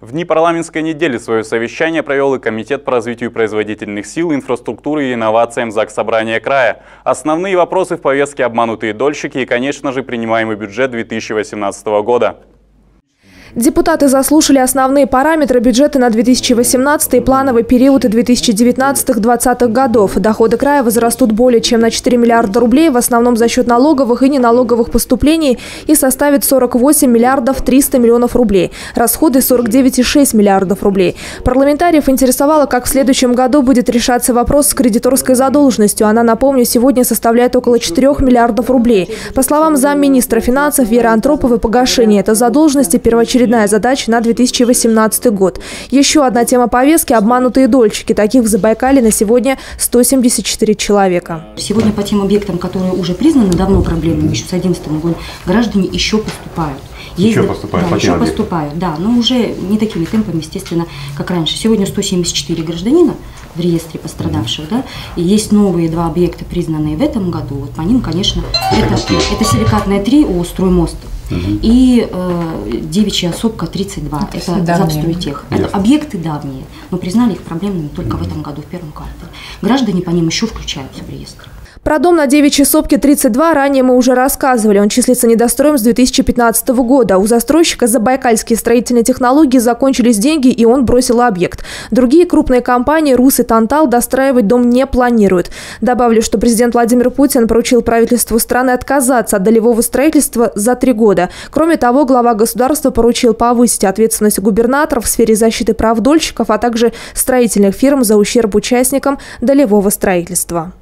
В дни парламентской недели свое совещание провел и Комитет по развитию производительных сил, инфраструктуры и инновациям ЗАГС Собрания края. Основные вопросы в повестке «Обманутые дольщики» и, конечно же, принимаемый бюджет 2018 года. Депутаты заслушали основные параметры бюджета на 2018 и плановый период 2019-2020 годов. Доходы края возрастут более чем на 4 миллиарда рублей, в основном за счет налоговых и неналоговых поступлений, и составит 48 миллиардов 300 миллионов рублей. Расходы 49,6 миллиардов рублей. Парламентариев интересовало, как в следующем году будет решаться вопрос с кредиторской задолженностью. Она, напомню, сегодня составляет около 4 миллиардов рублей. По словам замминистра финансов Веры Антроповой, погашение этой задолженности первоочередно очередная задача на 2018 год. Еще одна тема повестки – обманутые дольщики. Таких в Забайкале на сегодня 174 человека. Сегодня по тем объектам, которые уже признаны давно проблемными, еще с 2011 года, граждане еще поступают. Еще поступают? Да, еще поступают, да, но уже не такими темпами, естественно, как раньше. Сегодня 174 гражданина в реестре пострадавших, да, и есть новые два объекта, признанные в этом году. Вот по ним, конечно, это, это силикатная 3 о строймост и э, девичья сопка 32. Это, это Запстройтех. Это объекты давние, но признали их проблемными только в этом году, в первом квартале. Граждане по ним еще включаются в реестр. Про дом на Девичьей сопке 32 ранее мы уже рассказывали. Он числится недостроем с 2015 года. У застройщика Забайкальские строительные технологии закончились деньги, и он бросил объект. Другие крупные компании «Рус» и «Тантал» достраивать дом не планируют. Добавлю, что президент Владимир Путин поручил правительству страны отказаться от долевого строительства за три года. Кроме того, глава государства поручил повысить ответственность губернаторов в сфере защиты прав дольщиков, а также строительных фирм за ущерб участникам долевого строительства.